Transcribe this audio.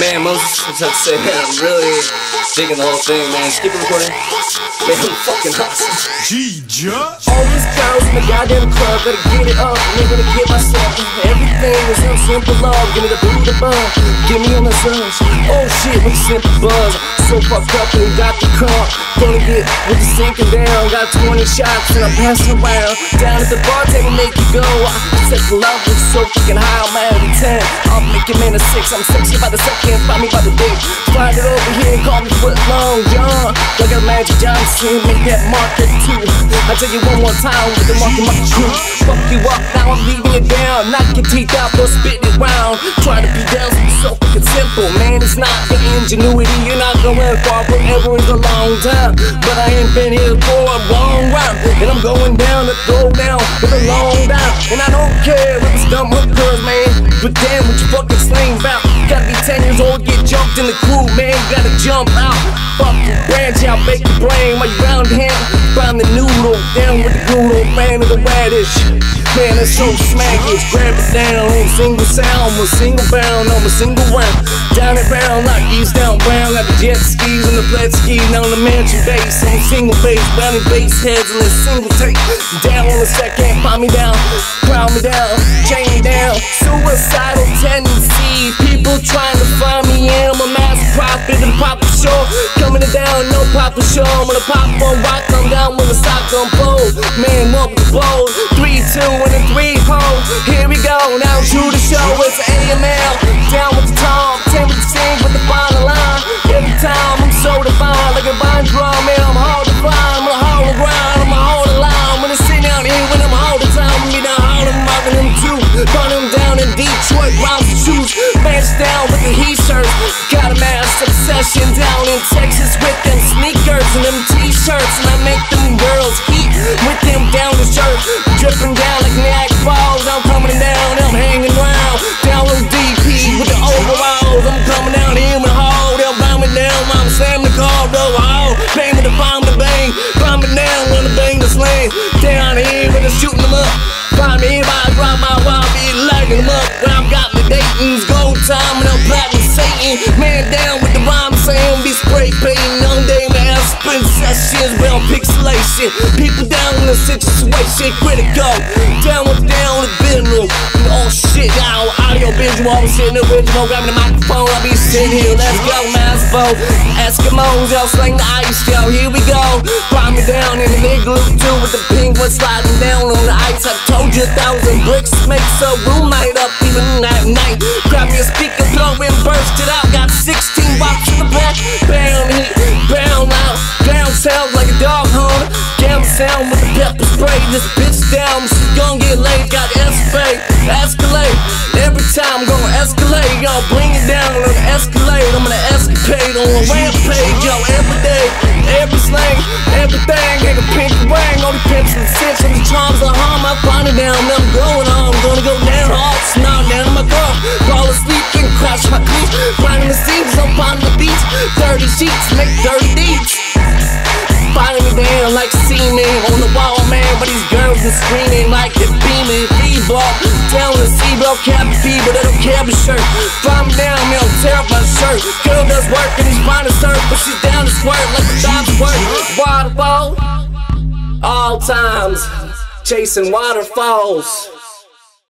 Man, Moses, have to say, man, I'm really digging the whole thing, man. Keep it recording. Man, I'm fucking awesome. G-Judge. All these girls in the goddamn club, gotta get it up, they're gonna get myself. Everything is a simple love, give me the boot the buzz, give me on the. Oh shit, with the simple buzz, so fucked up and got the car. Gonna get with the sinking down, got 20 shots and I'm passing around. Down at the bar table, make you go. I said love was so fucking high, I'm out of 10. I'll make your man a 6, I'm sexy by the second, find me by the day. Find it over here and call me foot long John. Like a Magic Johnson, make that market too. I tell you one more time with the market, my crew. Fuck you up, now I'm leaving you down. Knock your teeth out, don't spit it round. Try to be down, so fucking simple, man. It's not the ingenuity, you're not going far forever is a long time. But I ain't been here for a long while, and I'm going down to throw down with a long time. And I don't care if it's dumb or girls, man. But damn, what you fucking sling about? Gotta be 10 years old, get jumped in the crew, man. Gotta jump out. Fuck you, branch out, make your brain while you round him. Find the noodle, down with the noodle, man of the radish. Man, it's so smacky, grab it down. On single sound, on a single bound, on a single round. Down and round. Like east down. Brown, got the jet skis and the flat skis down the mansion base, on single base, bounty base heads and a single take. Down on the second, find me down, crown me down, chain me down. Suicidal tendencies, people trying to find me, and I'm pop show, I'm gonna pop on rock, I'm down when the sock on bold. Man, what with the bold, three, two, and a three hole. Here we go, now to the show, it's AML. Down with the tom, ten with the sing with the final line. Every time I'm so divine, like a vine drum, man, I'm hard to find. I'm gonna hold the ground, I'm gonna hold the line. When I sit down here, when I'm holding time, I'm down hard, I'm marking them too. Burn them down in Detroit, rounds to shoes. Match down with the heat shirts. Got a mass obsession down in Texas them and them t-shirts. And I make them girls heat with them down the shirt. Dripping down like Niagara Falls. I'm coming down, I'm hanging around. Down on DP with the overalls. I'm coming down here with a hole. They'll bomb me down, I'm slamming the car door. Oh, bang with the bomb the bang. Bomb it down when the bang the slang. Down here with the shooting them up. Find me by drop my wild be lighting them up. When I've got the Dayton's gold time and I'm platinum Satan. Man down with the rhyme saying be spray painting on day man. Spin sessions, well pixelation. People down in the situation, critical. Down with down with visual. Oh shit, now audio visual. I'm sitting original, grabbing the microphone. I'll be sitting here, let's go, Masbo. Eskimos, y'all slang the ice, yo. Here we go. Prime me down in the igloo too with the penguin sliding down on the ice. I told you a thousand bricks makes a room light up even at night. Grab me a speaker, throw in, burst it out. Got 16 watts in the back. Bam, Sound with the pepper spray. This bitch down, she's gonna get laid. Got escalate, escalate. Every time I'm gonna escalate, yo. Bring it down on the escalade. I'm gonna escapade on a rampage, yo. Every day, every slang, everything. Ain't a pink ring on the pimps and six and the charms of harm. I find it down, I'm going on. I'm gonna go down hard, snot down my car. Fall asleep and crash my cleats. Grinding the seams up on the beach. Dirty sheets make on the wall, man. But these girls are screaming like they're beaming. Feeble, down the blow cap fever, they don't care the shirt. Me down, man, I'll tear up my shirt. Girl does work and he's fine to surf, but she's down to squirt like a dive work. Waterfall, all times, chasing waterfalls.